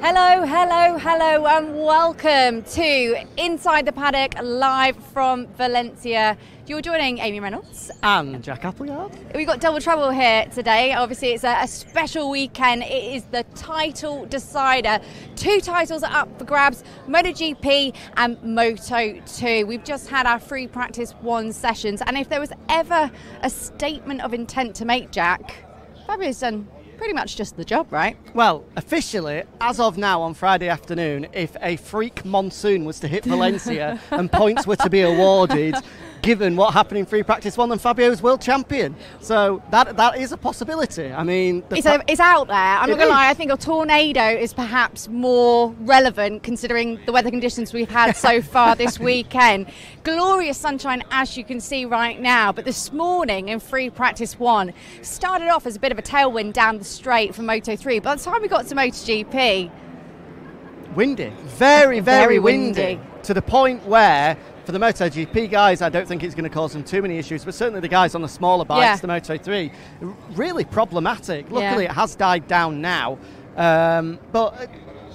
Hello, hello, hello, and welcome to Inside the Paddock live from Valencia. You're joining Amy Reynolds and Jack Appleyard. We've got double trouble here today. Obviously, it's a, a, special weekend. It is the title decider. Two titles are up for grabs MotoGP and Moto 2. We've just had our free practice one sessions, and if there was ever a statement of intent to make, Jack, Fabio's done pretty much just the job, right? Well, officially, as of now on Friday afternoon, if a freak monsoon was to hit Valencia and points were to be awarded, given what happened in free practice one, then Fabio is world champion. So that that is a possibility. I mean, it's, a, it's out there. I'm not going to lie. I think a tornado is perhaps more relevant considering the weather conditions we've had so far this weekend. Glorious sunshine, as you can see right now. But this morning in free practice one, started off as a bit of a tailwind down the straight for Moto 3. By the time we got to MotoGP, windy, very, very, very windy. windy. To the point where for the MotoGP guys, I don't think it's going to cause them too many issues, but certainly the guys on the smaller bikes, yeah. the Moto 3, really problematic. Luckily, yeah. it has died down now. Um, but it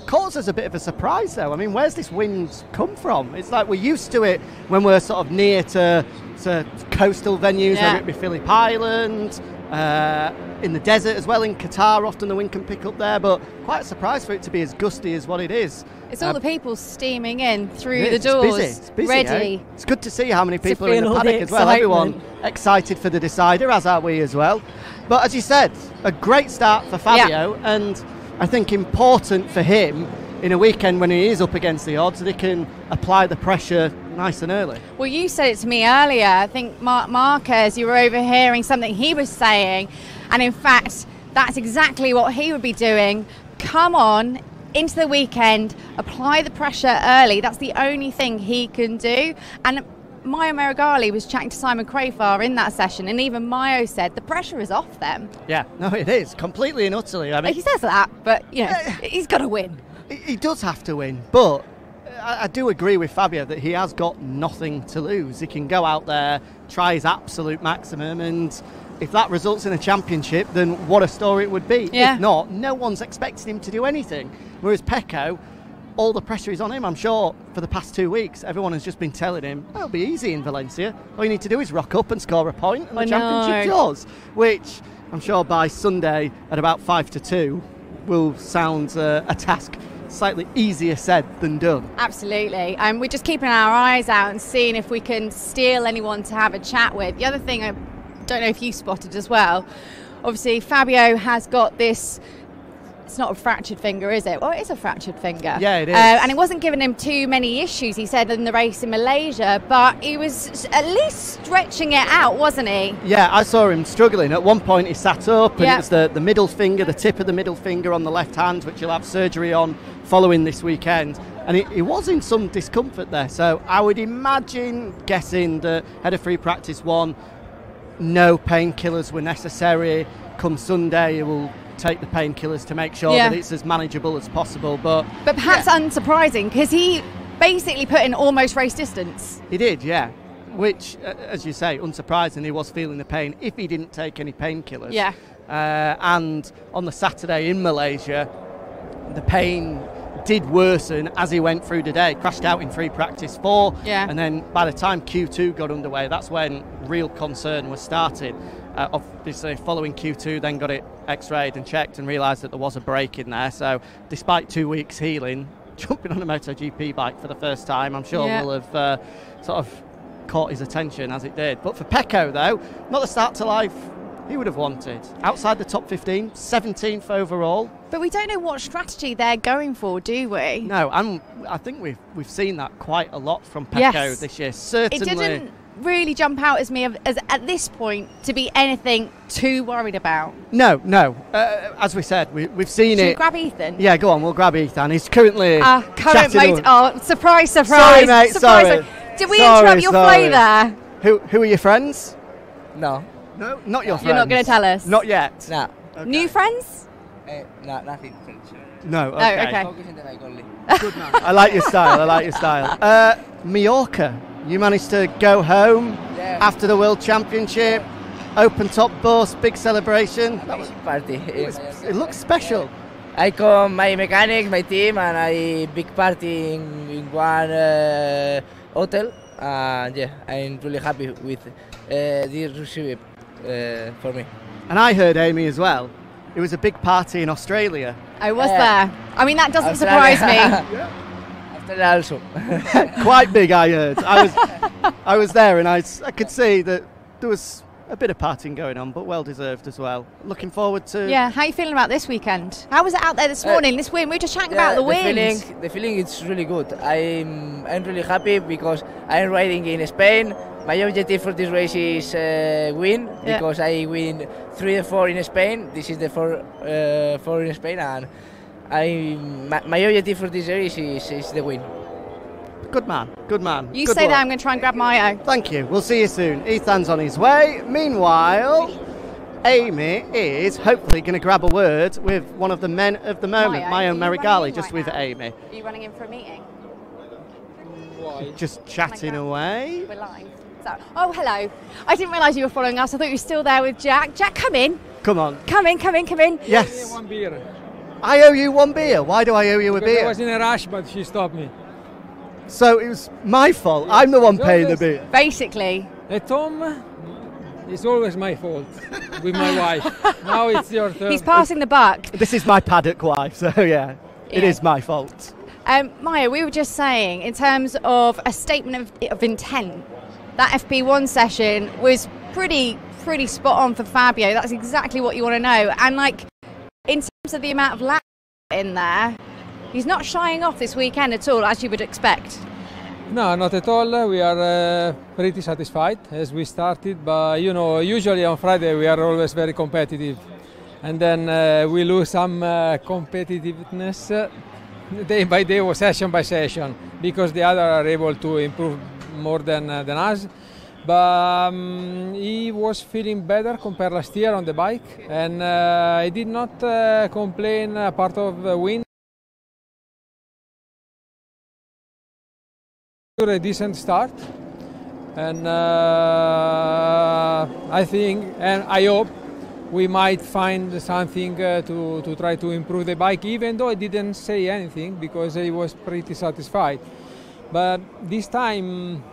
causes a bit of a surprise, though. I mean, where's this wind come from? It's like we're used to it when we're sort of near to, to coastal venues, yeah. whether it be Phillip Island, uh, in the desert as well in Qatar, often the wind can pick up there, but quite a surprise for it to be as gusty as what it is. It's all uh, the people steaming in through the doors, it's busy. It's busy, ready. Eh? It's good to see how many people are in the paddock the as well. Everyone excited for the decider, as are we as well. But as you said, a great start for Fabio, yeah. and I think important for him in a weekend when he is up against the odds that he can apply the pressure nice and early. Well, you said it to me earlier. I think Marc Marquez, you were overhearing something he was saying, and in fact, that's exactly what he would be doing. Come on into the weekend, apply the pressure early. That's the only thing he can do. And Maio Meregalli was chatting to Simon Crafar in that session, and even Maio said the pressure is off them. Yeah, no, it is completely and utterly. I mean, he says that, but you know, uh, he's got to win. He does have to win, but I, I, do agree with Fabio that he has got nothing to lose. He can go out there, try his absolute maximum, and if that results in a championship, then what a story it would be. Yeah. If not, no one's expecting him to do anything. Whereas Pecco, all the pressure is on him. I'm sure for the past two weeks, everyone has just been telling him, oh, it'll be easy in Valencia. All you need to do is rock up and score a point, and the championship's yours. Which I'm sure by Sunday at about five to two will sound uh, a task slightly easier said than done. Absolutely. And um, we're just keeping our eyes out and seeing if we can steal anyone to have a chat with. The other thing I don't know if you spotted as well, obviously Fabio has got this it's not a fractured finger, is it? Well, it is a fractured finger. Yeah, it is. Uh, and it wasn't giving him too many issues, he said, in the race in Malaysia, but he was at least stretching it out, wasn't he? Yeah, I saw him struggling. At one point, he sat up, and yep. it was the, the middle finger, the tip of the middle finger on the left hand, which he'll have surgery on following this weekend. And he, he was in some discomfort there. So I would imagine, guessing that head of free practice one, no painkillers were necessary. Come Sunday, he will take the painkillers to make sure yeah. that it's as manageable as possible. But but perhaps yeah. unsurprising because he basically put in almost race distance. He did, yeah. Which, as you say, unsurprisingly, was feeling the pain if he didn't take any painkillers. Yeah. Uh, and on the Saturday in Malaysia, the pain did worsen as he went through the day. Crashed out in free practice four. Yeah. And then by the time Q2 got underway, that's when real concern was started. Uh, obviously, following Q2, then got it x-rayed and checked and realised that there was a break in there. So, despite two weeks healing, jumping on a MotoGP bike for the first time, I'm sure yeah. will have uh, sort of caught his attention as it did. But for Pecco, though, not the start to life he would have wanted. Outside the top 15, 17th overall. But we don't know what strategy they're going for, do we? No, and I think we've we've seen that quite a lot from Pecco yes. this year. Certainly. It didn't really jump out as me as at this point to be anything too worried about. No, no. Uh, as we said, we, have seen Should it. Grab Izan. Yeah, go on. We'll grab Izan. He's currently. Ah, uh, current mate. Oh, surprise, surprise. Sorry, mate. Surprise, sorry. Did we sorry, interrupt your sorry. play there? Who Who are your friends? No. No, not your friends. You're not going to tell us. Not yet. No. Okay. New friends? Uh, no, nothing. No. Okay. Oh, okay. Good man. I like your style. I like your style. Uh, Mallorca. You managed to go home yeah. after the World Championship. Open top bus, big celebration. That was party. It, was, it looks special. I come my mechanics, my team, and I big party in, in one uh, hotel. And yeah, I'm really happy with uh, this receive uh, for me. And I heard Amy as well. It was a big party in Australia. I was Yeah. there. I mean, that doesn't Australia. surprise me. Australia also. Quite big, I heard. I was, I was there, and I, I could see that there was a bit of partying going on, but well deserved as well. Looking forward to. Yeah, how are you feeling about this weekend? How was it out there this Uh, morning? this wind, we were just chatting about the wind. feeling, the feeling is really good. I'm, I'm really happy because I'm riding in Spain. My objective for this race is uh, win Yeah. because I win three or four in Spain. This is the four, uh, four in Spain, and I my, my objective for this race is, is the win. Good man, good man. You Good say luck. that, I'm going to try and grab Maio. Thank you. We'll see you soon. Izan's on his way. Meanwhile, Amy is hopefully going to grab a word with one of the men of the moment, Maio, Maio are Meregalli, just right with now? Amy. Are you running in for a meeting? Just oh chatting grab- away. We're live. So, oh, hello. I didn't realise you were following us. I thought you were still there with Jack. Jack, come in. Come on. Come in, come in, come in. Yes. One beer. I owe you one beer. Why do I owe you a Because I was in a rush, but she stopped me. So it was my fault. I'm the one So paying the this- beer. Basically, At home, it's always my fault with my wife. Now it's your turn. he's passing the buck. This is my paddock wife, so yeah, it Yeah. is my fault. Um, Maya, we were just saying, in terms of a statement of, of intent, that FP1 session was pretty, pretty spot on for Fabio. That's exactly what you want to know. And like, in terms of the amount of laps in there, he's not shying off this weekend at all, as you would expect. No, not at all. We are uh, pretty satisfied as we started, but you know, usually on Friday we are always very competitive, and then uh, we lose some uh, competitiveness uh, day by day or session by session because the other are able to improve more than uh, than us. But um, he was feeling better compared last year on the bike, and uh, I did not uh, complain uh, part of the win. a decent start. And uh, I think and I hope we might find something uh, to, to try to improve the bike even though I didn't say anything because I was pretty satisfied. But this time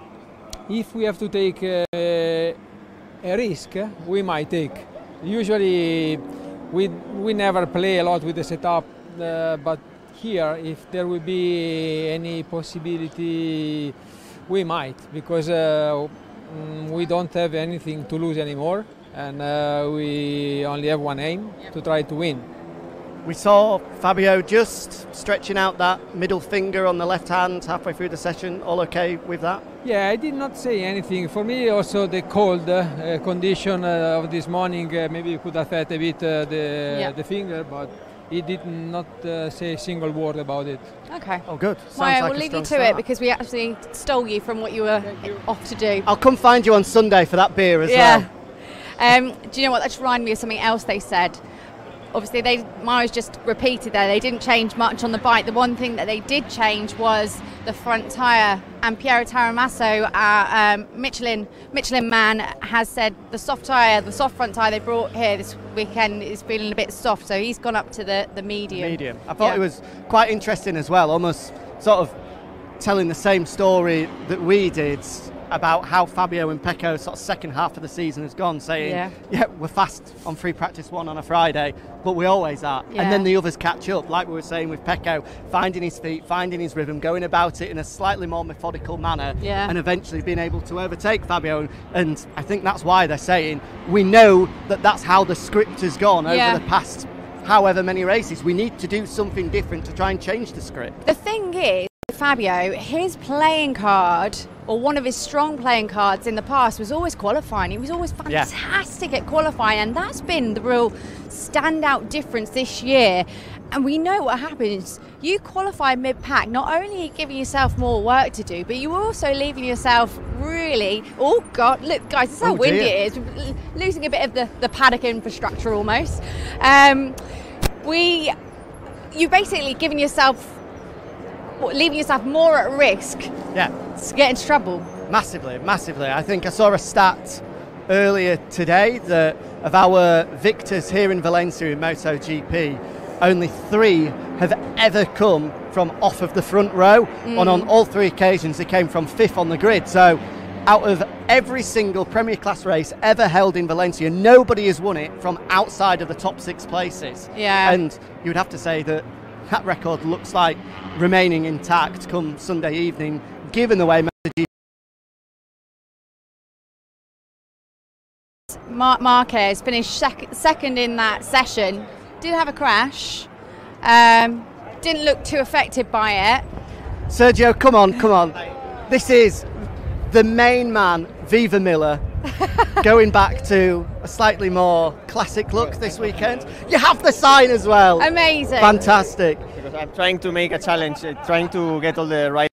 if we have to take uh, a risk we might take. Usually we, we never play a lot with the setup uh, but here if there will be any possibility we might because uh, mm, we don't have anything to lose anymore and uh, we only have one aim to try to win We saw Fabio just stretching out that middle finger on the left hand halfway through the session. All okay with that? yeah i did not say anything for me also the cold uh, condition uh, of this morning uh, maybe could affect a bit uh, the, Yeah. the finger but he did not uh, say a single word about it Okay. Oh, good. Sounds Maya, like we'll leave you to strong it because we actually stole you from what you were off to do. I'll come find you on Sunday for that beer as yeah. well. Um, do you know what? That just reminded me of something else they said. Obviously, they Maya's just repeated there. They didn't change much on the bike. The one thing that they did change was the front tyre. And Piero Taramasso, our um, Michelin Michelin man, has said the soft tyre, the soft front tyre they brought here this weekend is feeling a bit soft. So he's gone up to the the medium. Medium. I thought Yeah. it was quite interesting as well, almost sort of telling the same story that we did about how Fabio and Pecco sort of second half of the season has gone, saying, Yeah. we're fast on free practice one on a Friday, but we always are. Yeah. And then the others catch up, like we were saying with Pecco, finding his feet, finding his rhythm, going about it in a slightly more methodical manner, Yeah. and eventually being able to overtake Fabio. And I think that's why they're saying, we know that that's how the script has gone Yeah. over the past however many races. We need to do something different to try and change the script. The thing is, Fabio, his playing card, or one of his strong playing cards in the past, was always qualifying. He was always Yeah. fantastic at qualifying, and that's been the real standout difference this year. And we know what happens. You qualify mid pack, not only you giving yourself more work to do, but you're also leaving yourself really. Oh, God, look, guys, this is how Oh, windy dear. it is. We're losing a bit of the, the paddock infrastructure almost. Um, we. You're basically giving yourself leaving yourself more at risk Yeah, to get into trouble. massively, massively. I think I saw a stat earlier today that of our victors here in Valencia in MotoGP, only three have ever come from off of the front row, mm. and on all three occasions they came from fifth on the grid. So, out of every single Premier Class race ever held in Valencia, nobody has won it from outside of the top six places. Yeah. And you would have to say that that record looks like remaining intact come Sunday evening, given the way Marc Marquez finished sec- second in that session. Did have a crash. Um, didn't look too affected by it. Sergio, come on, come on. This is the main man, Viva Miller, going back to a slightly more classic look this weekend. You have the sign as well. Amazing. Fantastic. Because I'm trying to make a challenge, uh, trying to get all the right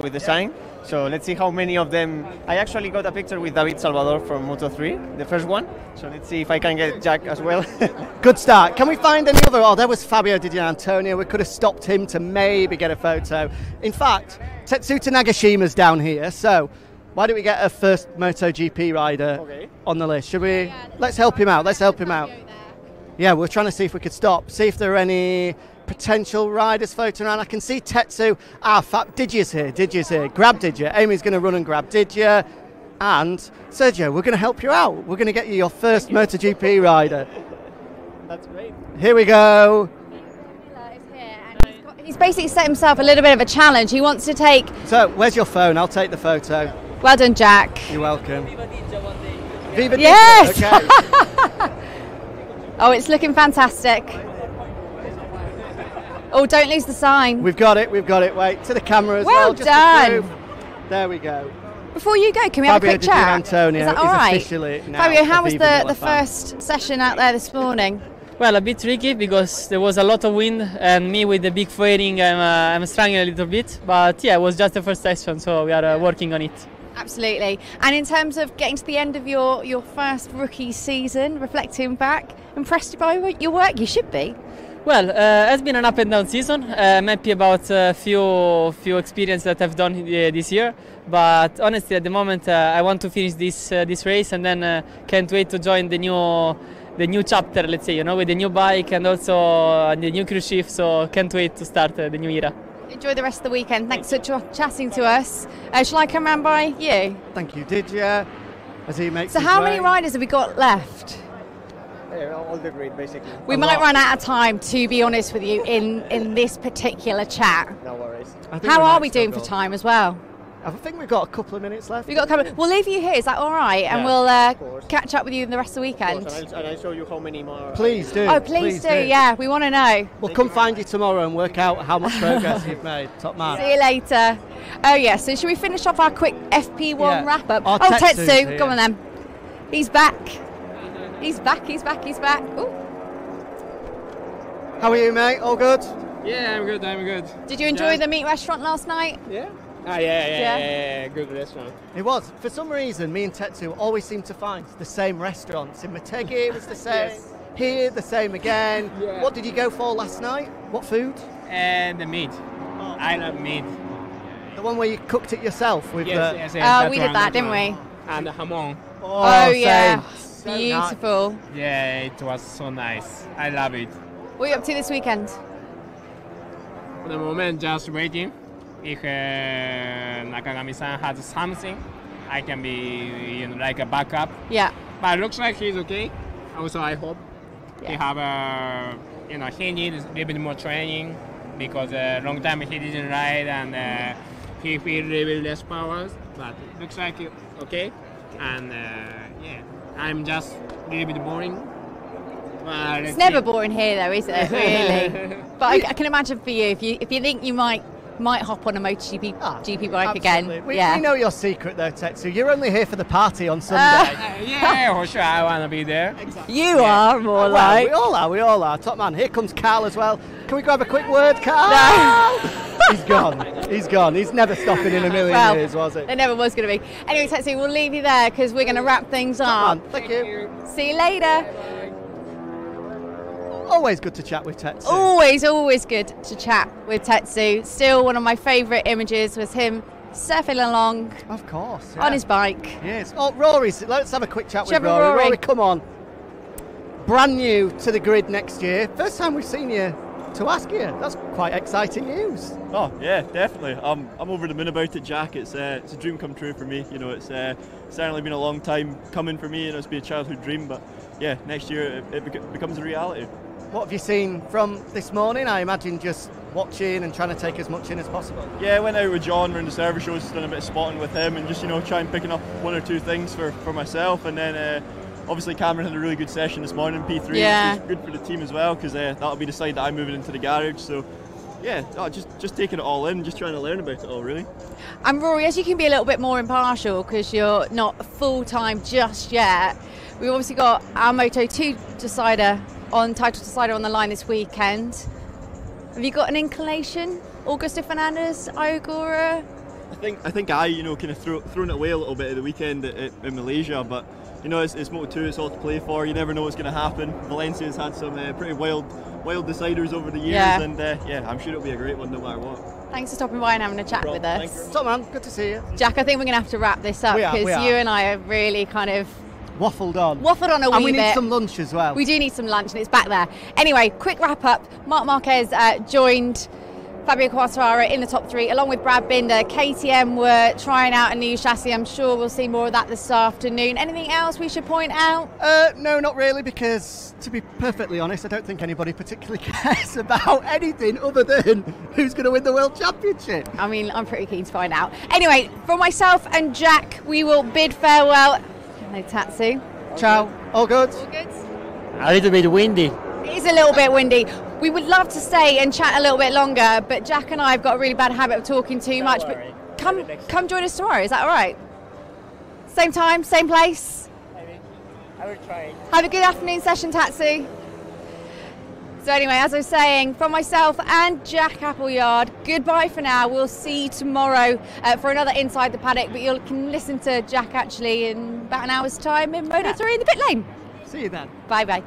with the sign. So let's see how many of them. I actually got a picture with David Salvador from Moto3, the first one. So let's see if I can get Jack as well. Good start. Can we find any other? Oh, there was Fabio Di Giannantonio. We could have stopped him to maybe get a photo. In fact, Tetsuta Nagashima's down here. So why don't we get a first MotoGP rider okay. on the list? Should we? Yeah, let's help him out. Let's help him out. Yeah, we're trying to see if we could stop. See if there are any potential riders floating around. I can see Tetsu. Ah, fat Diggia's here. Diggia's here. Grab Diggia. Amy's going to run and grab Diggia. And Sergio, we're going to help you out. We're going to get you your first MotoGP rider. That's great. Here we go. He's basically set himself a little bit of a challenge. He wants to take. So, where's your phone? I'll take the photo. Well done, Jack. You're welcome. Viva yes. Okay. oh, it's looking fantastic. Oh, don't lose the sign. We've got it, we've got it. Wait, to the camera as well. Well done. There we go. Before you go, can we Fabio have a quick chat? Antonio is that all right? Fabio, how was the, the first session out there this morning? Well, a bit tricky because there was a lot of wind, and me with the big fairing, I'm, uh, I'm struggling a little bit. But yeah, it was just the first session, so we are uh, working on it. Absolutely. And in terms of getting to the end of your, your first rookie season, reflecting back, impressed by your work? You should be. Well, uh, it's been an up and down season. Uh, I'm happy about a few few experience that I've done uh, this year. But honestly, at the moment, uh, I want to finish this uh, this race and then can't wait to join the new the new chapter. Let's say, you know, with the new bike and also the new crew chief. So can't wait to start the new era. Enjoy the rest of the weekend. Thanks for chatting to us. Uh, shall I come round by you? Thank you, Diggia. As he makes. So, how way. many riders have we got left? all the grid basically. We a might lot. run out of time, to be honest with you, in, in this particular chat. No worries. How are we doing for time as well? I think we've got a couple of minutes left. We've got a couple. We'll leave you here. Is that all right? Yeah, and we'll uh, catch up with you in the rest of the weekend. Of and, I'll, and I'll show you how many more. Please do. Oh, please, please do. do. Yeah, we want to know. We'll Thank come you find you tomorrow and work out how much progress you've made. Top man. See you later. Oh yeah. So should we finish off our quick FP1 yeah. wrap up? Our oh, Tetsu, come on then. He's back. He's back. He's back. He's back. Ooh. How are you, mate? All good? Yeah, I'm good. I'm good. Did you enjoy yeah. the meat restaurant last night? Yeah. Ah, yeah, yeah, yeah, yeah, yeah, good restaurant. It was. For some reason, me and Tetsu always seem to find the same restaurants. In Motegi, it was the same. yes. Here, the same again. Yeah. What did you go for last night? What food? And the meat. Oh. I love meat. The one where you cooked it yourself with yes, the. Yes, yes, oh, we did that, didn't we? And the hamon. Oh, oh yeah. So Beautiful. Nice. Yeah, it was so nice. I love it. What are you up to this weekend? For the moment, just waiting. If uh, Nakagami-san has something, I can be you know, like a backup. Yeah. But it looks like he's okay. Also, I hope yeah. he have a you know he needs a little bit more training because a uh, long time he didn't ride and uh, he feel a little less powers. But looks like okay. And uh, yeah, I'm just a little bit boring it's never boring here, though, is it? Really. but I, I, can imagine for you, if you if you think you might might hop on a MotoGP oh, GP bike absolutely. again. We, yeah. we know your secret though, Tetsu. You're only here for the party on Sunday. Uh, yeah, for sure. I want to be there. Exactly. You yeah. are more well, like. We all are. We all are. Top man. Here comes Carl as well. Can we grab a quick word, Carl? No. He's gone. He's gone. He's never stopping in a million well, years, was it? There never was going to be. Anyway, Tetsu, we'll leave you there because we're going to wrap things up. Thank you. See you later. Always good to chat with Tetsu. Always, always good to chat with Tetsu. Still, one of my favourite images was him surfing along. Of course. Yeah. On his bike. Yes. Oh, Rory, let's have a quick chat with Rory. Rory. Rory, come on. brand new to the grid next year. First time we've seen you to Askja. That's quite exciting news. Oh yeah, definitely. I'm, I'm over the moon about it, Jack. It's uh, it's a dream come true for me. You know, it's uh, certainly been a long time coming for me, and it's been a childhood dream. But yeah, next year it, it becomes a reality. What have you seen from this morning? I imagine just watching and trying to take as much in as possible. Yeah, I went out with John around the service shows, done a bit of spotting with him, and just you know trying picking up one or two things for, for myself, and then. Uh, obviously, Cameron had a really good session this morning, P3, yeah. which is good for the team as well because uh, that'll be the side that I'm moving into the garage. So, yeah, oh, just just taking it all in, just trying to learn about it all, really. And Rory, as you can be a little bit more impartial because you're not full time just yet, we've obviously got our Moto 2 decider on title decider on the line this weekend. Have you got an inclination? Augusto Fernandez, Ogura? I think I think I you know kind of throw, thrown it away a little bit at the weekend at, at, in Malaysia, but you know it's, it's Moto 2, it's all to play for. You never know what's going to happen. Valencia's had some uh, pretty wild wild deciders over the years, yeah. and uh, yeah, I'm sure it'll be a great one no matter what. Thanks for stopping by and having a chat with us. Top man, good to see you. Jack, I think we're going to have to wrap this up because you and I are really kind of waffled on. Waffled on a wee and we need bit. some lunch as well. We do need some lunch, and it's back there. Anyway, quick wrap up. Marc Marquez uh, joined Fabio Quartararo in the top three, along with Brad Binder. KTM were trying out a new chassis. I'm sure we'll see more of that this afternoon. Anything else we should point out? Uh, no, not really, because to be perfectly honest, I don't think anybody particularly cares about anything other than who's going to win the World Championship. I mean, I'm pretty keen to find out. Anyway, for myself and Jack, we will bid farewell. No Tatsu. Ciao. All good? All good. A little bit windy. It is a little bit windy. We would love to stay and chat a little bit longer, but Jack and I have got a really bad habit of talking too Don't much. Worry. But come, come join us tomorrow. Is that all right? Same time, same place. Maybe. I will try. Have a good afternoon session, Tatsu. So anyway, as I was saying, from myself and Jack Appleyard, goodbye for now. We'll see you tomorrow uh, for another Inside the Paddock, but you can listen to Jack actually in about an hour's time in Moto 3 in the pit lane. See you then. Bye bye.